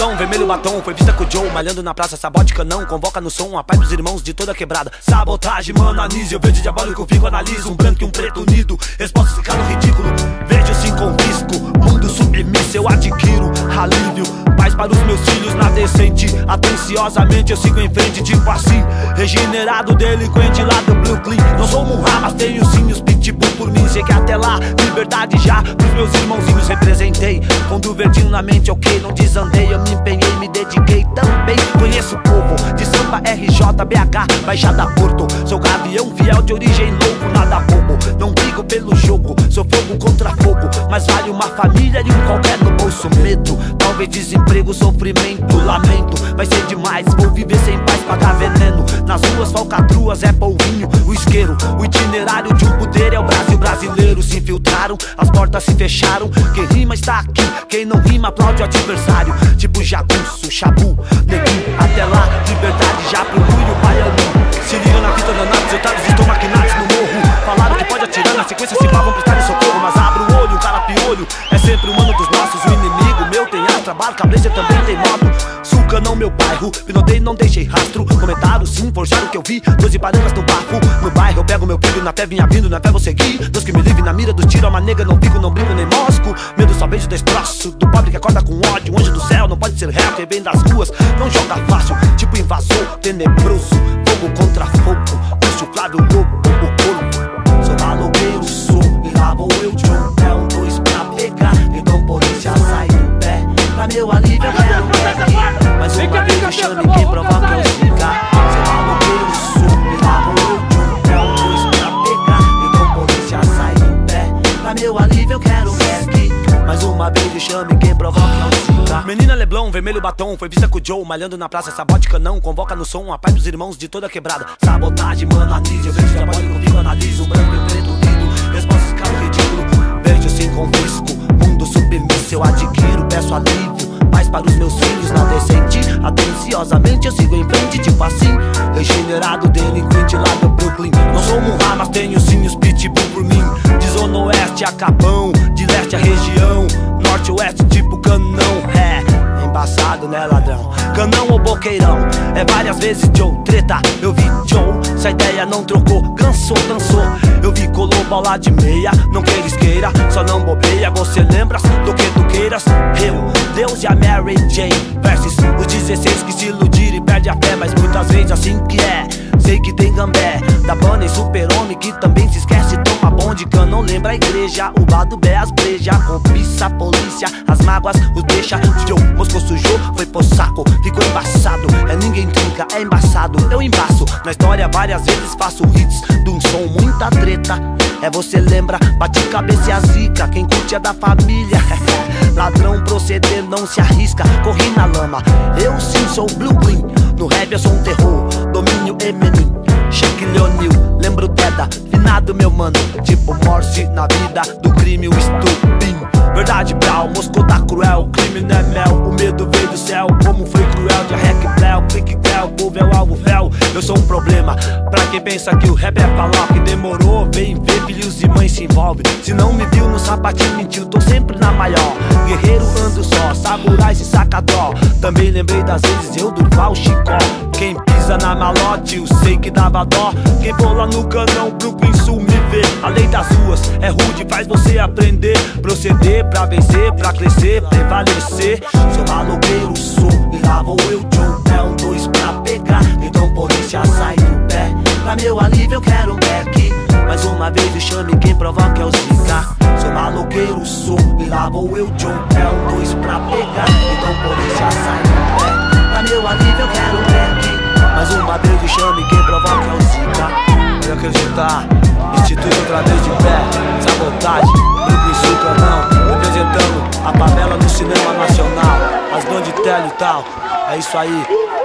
Leblon, vermelho batom, foi vista com o Joe Malhando na praça, sabote canão Convoca no som, a paz dos irmãos de toda quebrada. Sabotagem, mano, anise, eu vejo diabólico Fico, analiso, um branco e um preto unido Resposta esse cara ridículo. Vejo sim, confisco, mundo submisso Eu adquiro alívio, paz para os meus filhos Na decente, atenciosamente eu sigo em frente Tipo assim, regenerado, delinquente lá do Brooklyn. Não sou Munha, mas tenho sim os pitbull por mim que até lá, liberdade já Pros meus irmãozinhos representei. Fundo verdinho na mente, ok, não desandei. Eu me empenhei, me dediquei também. Conheço o povo de samba RJ, BH, Baixada Porto. Sou gavião fiel de origem louco, nada bobo. Não brigo pelo jogo, sou fogo contra fogo. Mas vale uma família e um qualquer no bolso. Medo, talvez desemprego, sofrimento, lamento. Vai ser demais, vou viver sem paz, pagar veneno. Nas ruas, falcatruas, é polvinho, o isqueiro. O itinerário de um poder é o Brasil brasileiro Se infiltraram, as portas se fecharam. Quem rima está aqui, quem não rima aplaude o adversário. Tipo jagunço, chabu, neguinho Até lá, liberdade já pro Luio Baiano Se liga na fita danada, os otários estão maquinados no morro. Falaram que pode atirar na sequência se pá, vão prestar em socorro Mas abre o olho, o cara piolho. É sempre o mano dos nossos, o inimigo meu tem astra Barca, blazer também tem moto Suca não meu bairro, pinotei não deixei rastro. Comentaram sim, forjaram o que eu vi. Doze bananas no bafo, no bairro eu pego meu filho Na fé vinha vindo, na fé vou seguir. Deus que me livre na mira do tiro, a nega não fico, não brinco nem mosco. Medo só beijo destroço, do pobre que acorda com ódio. Anjo do céu, não pode ser réu, quem vem das ruas Não joga fácil, tipo invasor, tenebroso Fogo contra fogo, puxo Flávio Lobo, me chame quem provoca eu ficar Sou malogueiro, sou, e lá vou eu de um pé, um dois pra pegar Então polícia sai do pé, pra meu alívio eu quero aqui mais uma vez me chame quem provoca eu ficar Menina Leblon, vermelho batom, foi vista com o Joe Malhando na praça, sabote canão Convoca no som a paz dos irmãos de toda quebrada. Sabotagem, mano, anise, eu vejo diabólico, fico, analiso Branco sigo em frente, tipo assim. Regenerado, delinquente lá do Brooklyn. Não sou Munha, mas tenho sim os pitbull por mim. De zona oeste a Capão, de leste a região. Norte oeste tipo canão, é Embaçado né ladrão? Canão ou boqueirão? É várias vezes Joe, treta. Eu vi Joe, se a ideia não trocou Cansou, dançou. Eu vi colou bola de meia Não queiras queira, só não bobeia. Você lembras do que tu queiras? Eu, Deus e a Mary Jane. Versus os 16 que se iludiram e perde a fé Mas muitas vezes assim que é. Sei que tem gambé Da banda e super-homem que também se esquece. Toma bonde, não lembra a igreja. O lado bé, as breja Cobiça a polícia, as mágoas os deixa é embaçado Eu embaço, na história várias vezes faço hits De um som, muita treta. É você lembra, bate cabeça e a zica Quem curte é da família. Ladrão proceder, não se arrisca. Corri na lama, eu sim sou Blue Green. No rap eu sou um terror, domínio Eminem. Shake Leonil, lembro Deda. Finado meu mano, tipo Morse na vida Do crime o estupim. Verdade brau, Moscou tá cruel. Crime não é mel, o medo veio do céu Eu sou um problema, pra quem pensa que o rap é falar Que demorou, vem ver, filhos e mães se envolve Se não me viu no sapatinho, mentiu Tô sempre na maior, guerreiro ando só Samurai se saca dó Também lembrei das vezes eu Durval Chicó. Quem pisa na malote, eu sei que dava dó. Quem for lá no canão, Brooklyn Sul me vê. A lei das ruas é rude, faz você aprender. Proceder pra vencer, pra crescer, prevalecer. Sou malogueiro, sou, e lá vou eu, Joe Pra meu alívio eu quero back. Mais uma vez me chame quem provoca é o Zika Sou malogueiro, sou, e lá vou eu, Joe É dois pra pegar, então polícia sai do pé. Pra meu alívio eu quero back. Mais uma vez me chame quem provoca é o Zika Pode acreditar, Instituto outra vez de pé. Sabotagem, Brooklyn Sul Canão Representando a favela no cinema nacional. As banditel e tal, é isso aí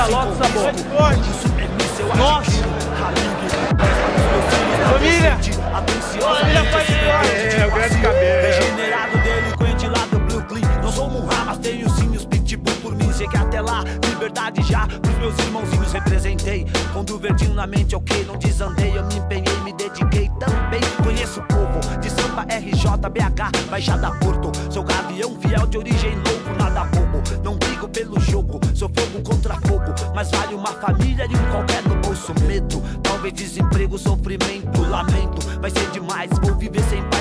Da sabor. Nossa! Família! Família faz É, o grande cabelo. Regenerado, delinquente lá do Brooklyn. Não sou Munha, mas tenho sim os pitbull por mim. Cheguei até lá, liberdade já Pros meus irmãozinhos representei Quando o verdinho na mente, ok, não desandei Eu me empenhei, me dediquei também Conheço o povo de samba RJ, BH, Baixada Porto Sou gavião fiel de origem louco, nada bobo Não brigo pelo jogo, sou fogo contra fogo Mas vale uma família e um qualquer no bolso. Medo, talvez desemprego, sofrimento, lamento. Vai ser demais, vou viver sem paz